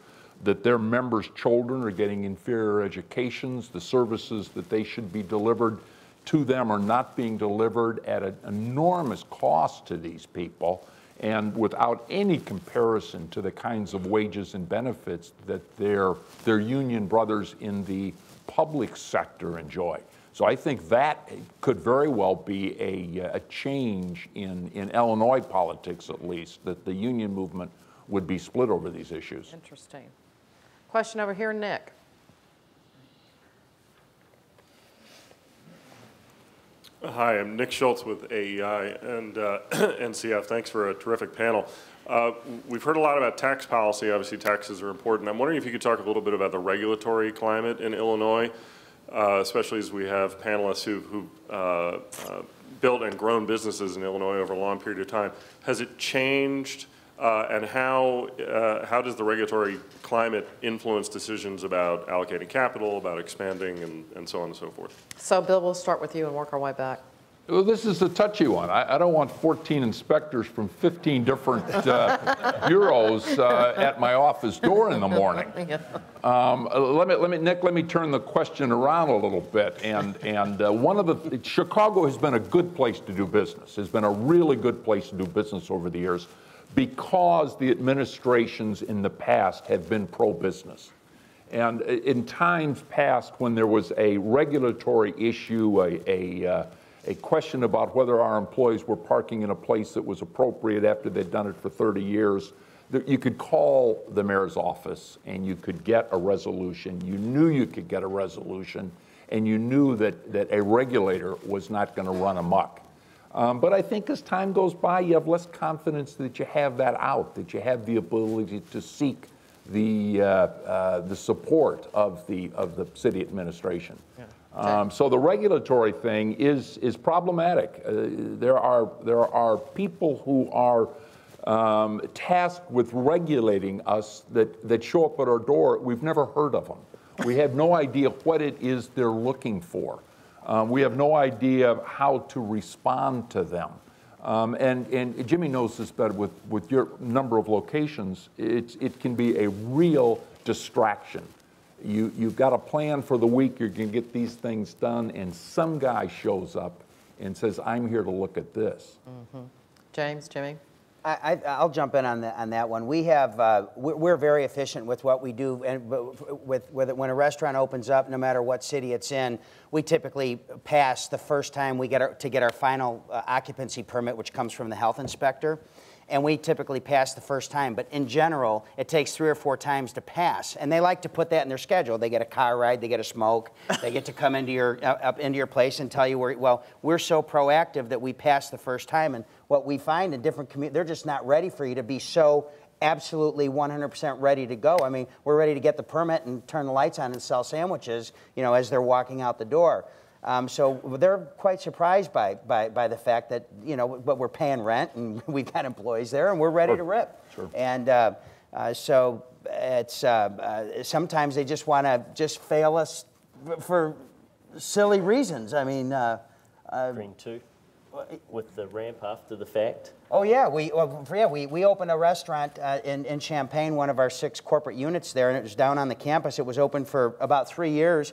that their members' children are getting inferior educations, the services that they should be delivered to them are not being delivered at an enormous cost to these people, and without any comparison to the kinds of wages and benefits that their, their union brothers in the public sector enjoy. So I think that could very well be a, a change in, in Illinois politics, at least, that the union movement would be split over these issues. Interesting. Question over here, Nick. Hi, I'm Nick Schulz with AEI and uh, [clears throat] NCF. Thanks for a terrific panel. Uh, We've heard a lot about tax policy. Obviously, taxes are important. I'm wondering if you could talk a little bit about the regulatory climate in Illinois, uh, especially as we have panelists who've, who've uh, uh, built and grown businesses in Illinois over a long period of time. Has it changed? Uh, And how, uh, how does the regulatory climate influence decisions about allocating capital, about expanding, and and so on and so forth? So, Bill, we'll start with you and work our way back. Well, this is a touchy one. I, I don't want 14 inspectors from 15 different uh, [laughs] bureaus uh, at my office door in the morning. [laughs] Um, let me, let me, Nick, let me turn the question around a little bit. And, and uh, one of the, Chicago has been a good place to do business, has been a really good place to do business over the years because the administrations in the past have been pro-business. And in times past, when there was a regulatory issue, a, a, uh, a question about whether our employees were parking in a place that was appropriate after they'd done it for 30 years, you could call the mayor's office and you could get a resolution. You knew you could get a resolution, and you knew that, that a regulator was not going to run amok. Um, but I think as time goes by, you have less confidence that you have that out, that you have the ability to seek the, uh, uh, the support of the, of the city administration. Um, so the regulatory thing is, is problematic. Uh, there, are, there are people who are um, tasked with regulating us that, that show up at our door. We've never heard of them. We have no idea what it is they're looking for. Um, we have no idea how to respond to them. Um, and, and Jimmy knows this better with, with your number of locations. It, it can be a real distraction. You, you've got a plan for the week, you're going to get these things done, and some guy shows up and says, I'm here to look at this. James, Jimmy? I, I- I'll jump in on that, on that one. We have, uh, we're we're very efficient with what we do, and but with, with, when a restaurant opens up, no matter what city it's in, we typically pass the first time we get our, to get our final uh, occupancy permit, which comes from the health inspector. And we typically pass the first time, but in general, it takes three or four times to pass. And they like to put that in their schedule. They get a car ride, they get a smoke, they get to come into your, [laughs] up into your place and tell you where, well, we're so proactive that we pass the first time. And what we find in different communities, they're just not ready for you to be so absolutely 100% ready to go. I mean, we're ready to get the permit and turn the lights on and sell sandwiches, you know, as they're walking out the door. Um, so they're quite surprised by, by, by the fact that, you know, but we're paying rent and [laughs] we've got employees there and we're ready to rip. Sure. And uh, uh, so it's, uh, uh, sometimes they just want to just fail us for silly reasons. I mean, uh, Green two, with the ramp after the fact. Oh yeah, we well, yeah we, we opened a restaurant uh, in in Champaign, one of our six corporate units there, and it was down on the campus. It was open for about three years,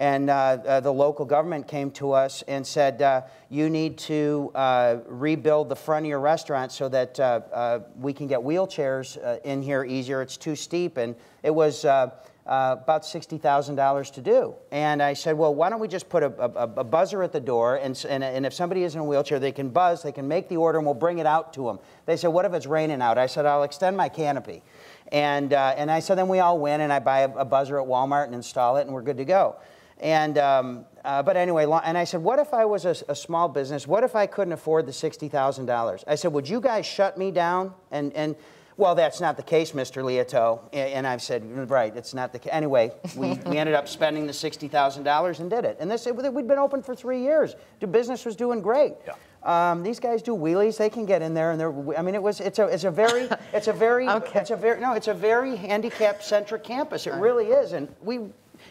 and uh, uh, the local government came to us and said, uh, "You need to rebuild the front of your restaurant so that we can get wheelchairs in here easier. It's too steep." And it was. About $60,000 to do. And I said, well, why don't we just put a, a, a buzzer at the door, and, and, and if somebody is in a wheelchair, they can buzz, they can make the order, and we'll bring it out to them. They said, what if it's raining out? I said, I'll extend my canopy. And, uh, and I said, then we all win, and I buy a buzzer at Walmart and install it, and we're good to go. And, um, uh, but anyway, and I said, what if I was a small business? What if I couldn't afford the $60,000? I said, would you guys shut me down? And, and well, that's not the case, Mr. Liautaud. And I've said, right, it's not the case. Anyway, we, we ended up spending the $60,000 and did it. And this, we'd been open for three years. The business was doing great. Yeah. Um, these guys do wheelies. They can get in there, and they're. I mean, it was. It's a. It's a very. It's a very. [laughs] Okay. It's a very. No, it's a very handicap-centric campus. It really is, and we,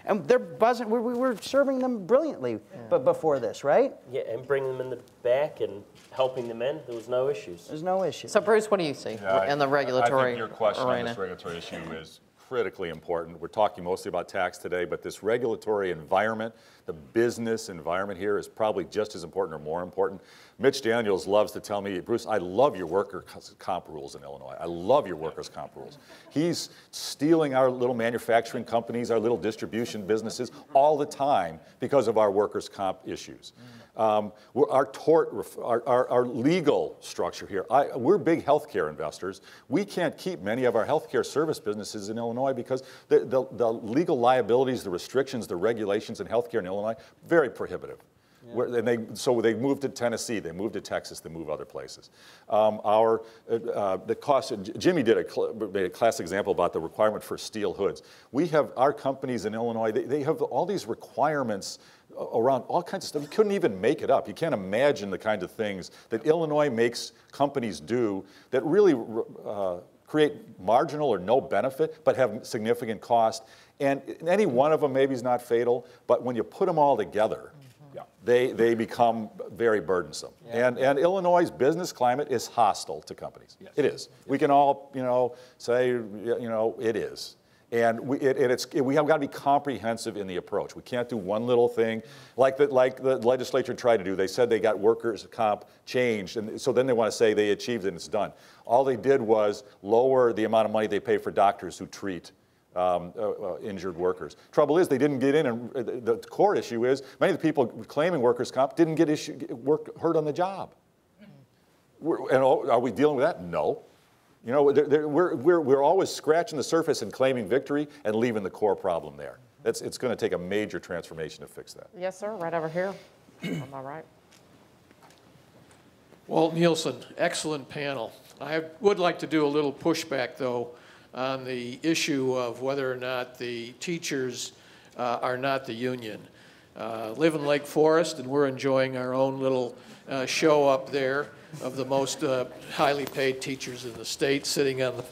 and they're buzzing. We, we were serving them brilliantly, but before this, right? Yeah, and bringing them in the back and helping them in, there was no issues. There's no issue. So Bruce, what do you see Yeah, in the regulatory I think your question on arena? this regulatory issue is critically important. We're talking mostly about tax today, but this regulatory environment, the business environment here is probably just as important or more important. Mitch Daniels loves to tell me, Bruce, I love your worker comp rules in Illinois. I love your workers' comp rules. He's stealing our little manufacturing companies, our little distribution businesses all the time because of our workers' comp issues. Um, our tort, our, our, our legal structure here. I, we're big healthcare investors. We can't keep many of our healthcare service businesses in Illinois because the, the, the legal liabilities, the restrictions, the regulations in healthcare in Illinois, very prohibitive. Where- And they, so they moved to Tennessee, they moved to Texas, they moved other places. Um, our, uh, uh, the cost, Jimmy did a, made a class example about the requirement for steel hoods. We have, our companies in Illinois, they, they have all these requirements around all kinds of stuff. You couldn't even make it up. You can't imagine the kind of things that Illinois makes companies do that really uh, create marginal or no benefit, but have significant cost. And any one of them maybe is not fatal, but when you put them all together, yeah, they, they become very burdensome. And, and Illinois' business climate is hostile to companies. It is. We can all, you know, say, you know, it is. And we, it, and it's, we have got to be comprehensive in the approach. We can't do one little thing like the, like the legislature tried to do. They said they got workers' comp changed, and so then they want to say they achieved it and it's done. All they did was lower the amount of money they pay for doctors who treat um, uh, uh, injured workers. Trouble is, they didn't get in, and uh, the the core issue is many of the people claiming workers' comp didn't get issue, get work, hurt on the job. We're, and are we dealing with that? No. You know, there- there- we're, we're, we're always scratching the surface and claiming victory and leaving the core problem there. That's, it's going to take a major transformation to fix that. Yes, sir, right over here. Am I right? Walt Nielsen, excellent panel. I would like to do a little pushback, though, on the issue of whether or not the teachers uh, are not the union. Uh, Live in Lake Forest, and we're enjoying our own little uh, show up there of the most uh, highly paid teachers in the state, sitting on the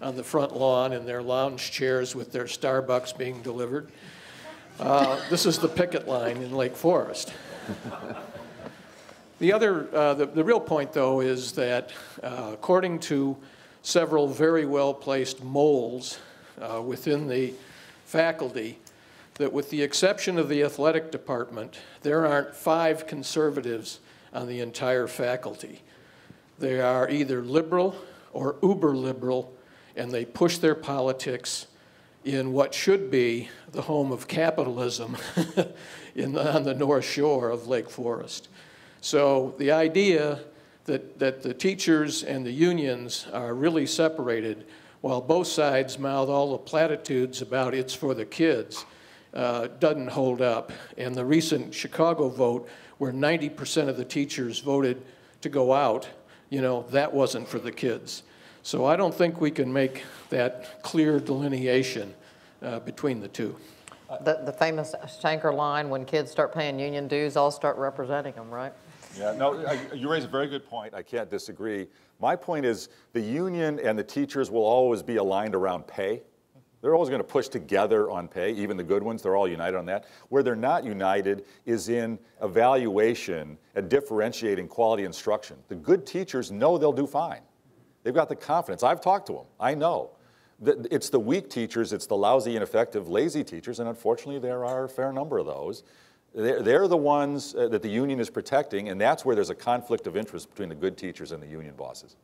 on the front lawn in their lounge chairs with their Starbucks being delivered. Uh, This is the picket line in Lake Forest. The other, uh, the, the real point, though, is that according to several very well-placed moles uh, within the faculty, that with the exception of the athletic department, there aren't five conservatives on the entire faculty. They are either liberal or uber liberal, and they push their politics in what should be the home of capitalism [laughs] the, on the North Shore of Lake Forest. So the idea that, that the teachers and the unions are really separated while both sides mouth all the platitudes about it's for the kids uh, doesn't hold up. And the recent Chicago vote, where 90% of the teachers voted to go out, you know, that wasn't for the kids. So I don't think we can make that clear delineation uh, between the two. The, the famous Shanker line, when kids start paying union dues, I'll start representing them, right? Yeah, no, I- you raise a very good point. I can't disagree. My point is the union and the teachers will always be aligned around pay. They're always going to push together on pay, even the good ones, they're all united on that. Where they're not united is in evaluation and differentiating quality instruction. The good teachers know they'll do fine. They've got the confidence. I've talked to them. I know. It's the weak teachers, it's the lousy, ineffective, lazy teachers, and unfortunately, there are a fair number of those. They're, they're the ones uh, that the union is protecting, and that's where there's a conflict of interest between the good teachers and the union bosses.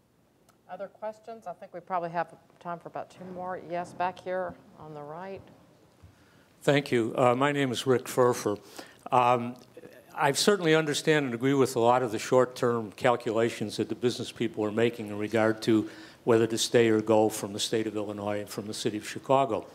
Other questions? I think we probably have time for about two more. Yes, back here on the right. Thank you. Uh, my name is Rick Furfer. Um, I certainly understand and agree with a lot of the short-term calculations that the business people are making in regard to whether to stay or go from the state of Illinois and from the city of Chicago.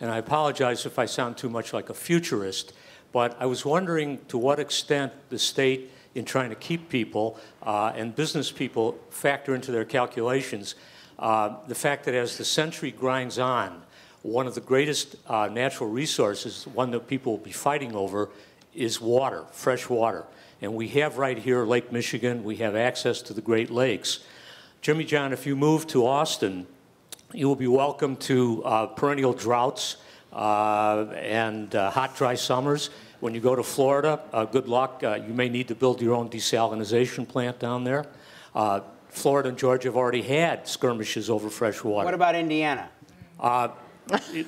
And I apologize if I sound too much like a futurist, but I was wondering to what extent the state, in trying to keep people uh, and business people factor into their calculations uh, the fact that as the century grinds on, one of the greatest uh, natural resources, one that people will be fighting over, is water, fresh water. And we have right here Lake Michigan, we have access to the Great Lakes. Jimmy John, if you move to Austin, you will be welcome to uh, perennial droughts and uh, hot, dry summers. When you go to Florida, uh, good luck. Uh, you may need to build your own desalinization plant down there. Uh, Florida and Georgia have already had skirmishes over fresh water. What about Indiana? Uh,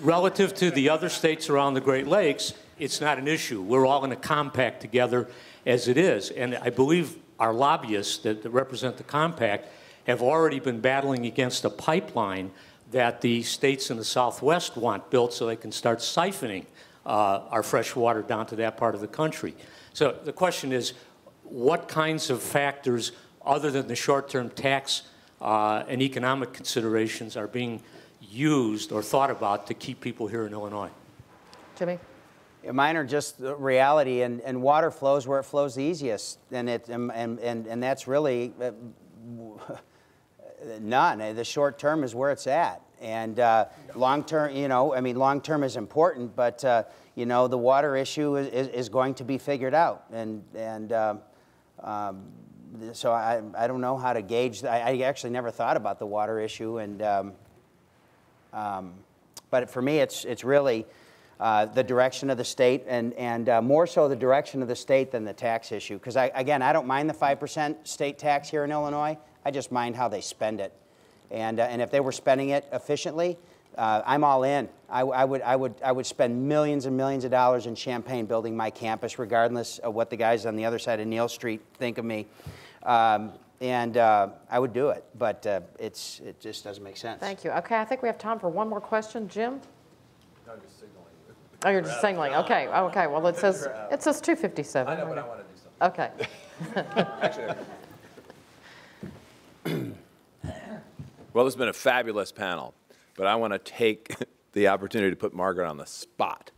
Relative to the other states around the Great Lakes, it's not an issue. We're all in a compact together as it is. And I believe our lobbyists that that represent the compact have already been battling against a pipeline that the states in the Southwest want built so they can start siphoning uh, our fresh water down to that part of the country. So the question is, what kinds of factors, other than the short-term tax uh, and economic considerations, are being used or thought about to keep people here in Illinois? Jimmy? Yeah, Mine are just the reality, and, and water flows where it flows the easiest, and it and and and, and that's really uh, none. The short term is where it's at, and uh, long term, you know, I mean, long term is important, but uh, you know, the water issue is, is, is going to be figured out, and and. Um, um, so I, I don't know how to gauge. I, I actually never thought about the water issue, and um, um, but for me, it's it's really uh, the direction of the state, and and uh, more so the direction of the state than the tax issue. Because I, again, I don't mind the five percent state tax here in Illinois. I just mind how they spend it, and uh, and if they were spending it efficiently, uh, I'm all in. I, I would I would I would spend millions and millions of dollars in Champaign building my campus, regardless of what the guys on the other side of Neil Street think of me. Um, and uh, I would do it, but uh, it's it just doesn't make sense. Thank you. Okay, I think we have time for one more question. Jim? Oh, you're just signaling. Okay, okay. Well, it says, it says 257. I know, but I want to do something. Okay. [laughs] Well, it's been a fabulous panel, but I want to take [laughs] the opportunity to put Margaret on the spot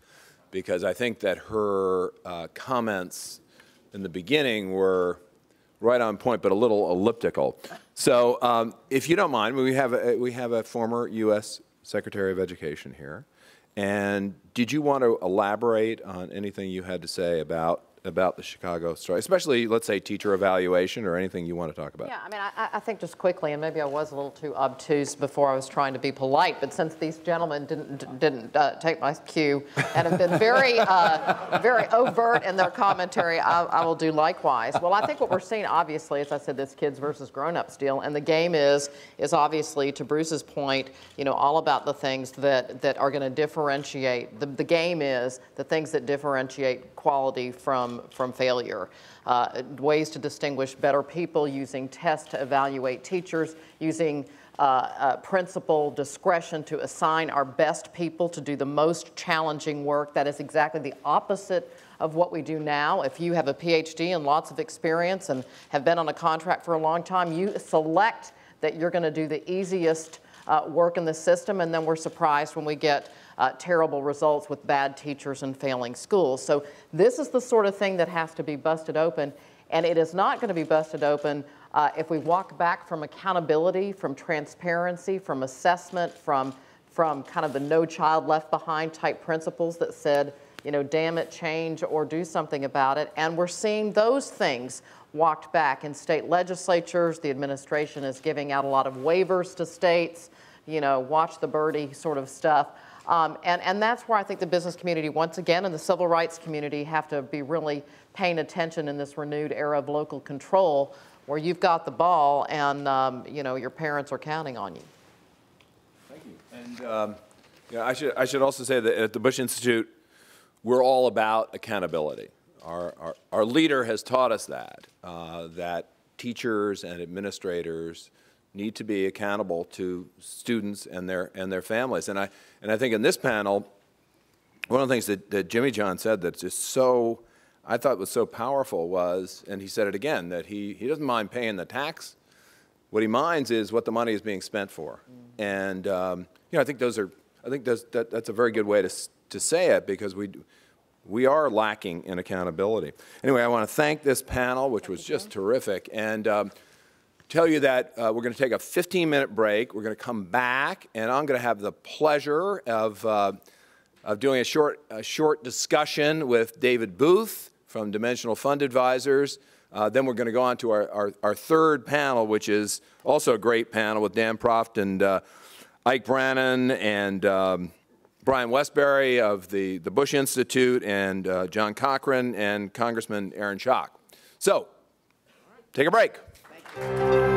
because I think that her uh, comments in the beginning were right on point, but a little elliptical. So, um, if you don't mind, we have a, we have a former U.S. Secretary of Education here, and did you want to elaborate on anything you had to say about about the Chicago strike, especially, let's say, teacher evaluation or anything you want to talk about. Yeah, I mean, I, I think just quickly, and maybe I was a little too obtuse before I was trying to be polite, but since these gentlemen didn't didn't uh, take my cue and have been very uh, very overt in their commentary, I, I will do likewise. Well, I think what we're seeing, obviously, as I said, this kids versus grown-ups deal, and the game is is obviously, to Bruce's point, you know, all about the things that that are going to differentiate. The, the game is the things that differentiate quality from from failure uh, ways to distinguish better people, using tests to evaluate teachers, using uh, uh, principal discretion to assign our best people to do the most challenging work. That is exactly the opposite of what we do now. If you have a PhD and lots of experience and have been on a contract for a long time, you select that you're going to do the easiest uh, work in the system, and then we're surprised when we get uh, terrible results with bad teachers and failing schools. So this is the sort of thing that has to be busted open, and it is not going to be busted open uh, if we walk back from accountability, from transparency, from assessment, from from kind of the no child left behind type principles that said, you know, damn it, change or do something about it. And we're seeing those things walked back in state legislatures. The administration is giving out a lot of waivers to states, you know, watch the birdie sort of stuff. Um, and, and that's where I think the business community, once again, and the civil rights community have to be really paying attention in this renewed era of local control where you've got the ball and, um, you know, your parents are counting on you. Thank you. And um, yeah, I, should, I should also say that at the Bush Institute, we're all about accountability. Our, our, our leader has taught us that, uh, that teachers and administrators need to be accountable to students and their, and their families. And I, and I think in this panel, one of the things that, that Jimmy John said that's just so, I thought was so powerful was, and he said it again, that he, he doesn't mind paying the tax. What he minds is what the money is being spent for. Mm. And, um, you know, I think those are, I think those, that, that's a very good way to, to say it because we, we are lacking in accountability. Anyway, I want to thank this panel, which was just terrific. And um, tell you that uh, we're going to take a 15 minute break. We're going to come back, and I'm going to have the pleasure of, uh, of doing a short, a short discussion with David Booth from Dimensional Fund Advisors. Uh, then we're going to go on to our, our, our, third panel, which is also a great panel with Dan Proft and uh, Ike Brannon and um, Brian Wesbury of the, the Bush Institute and uh, John Cochrane and Congressman Aaron Schock. So, take a break.